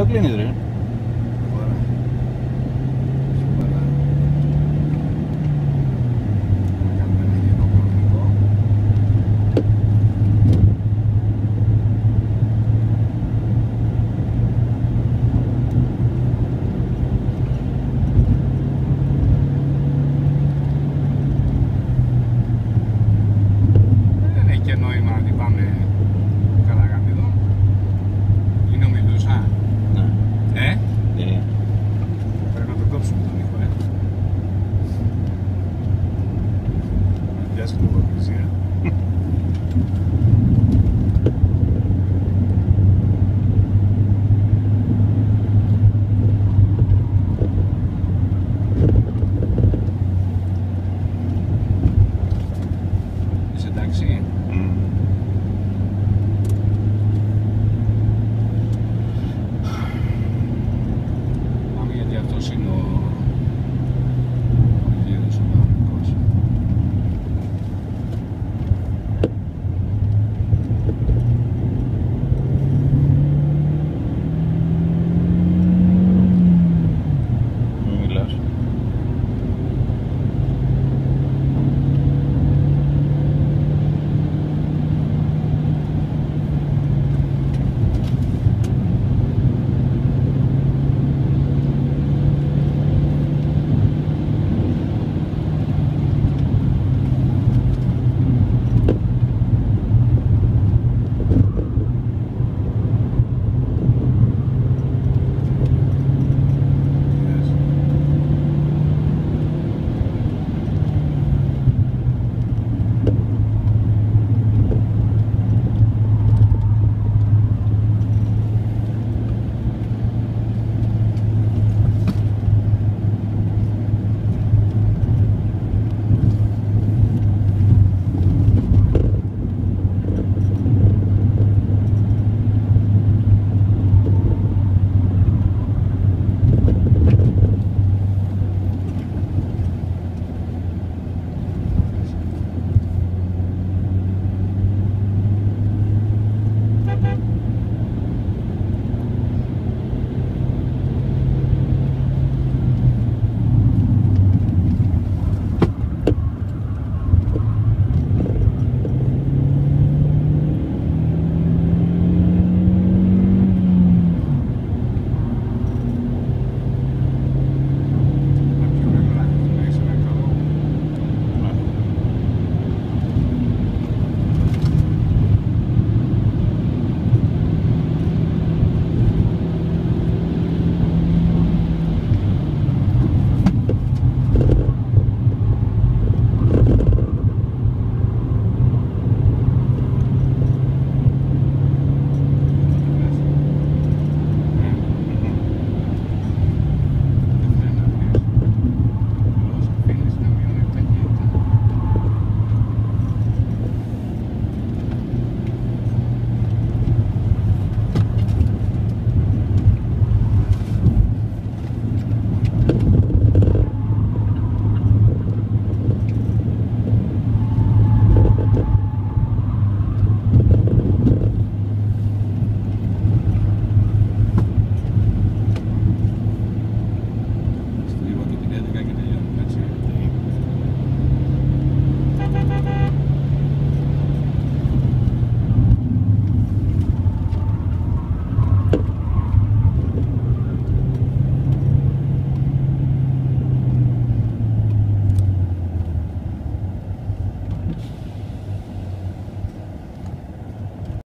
Lo clean hidrogen. τεράστια υποκρισία. Είσαι γιατί είναι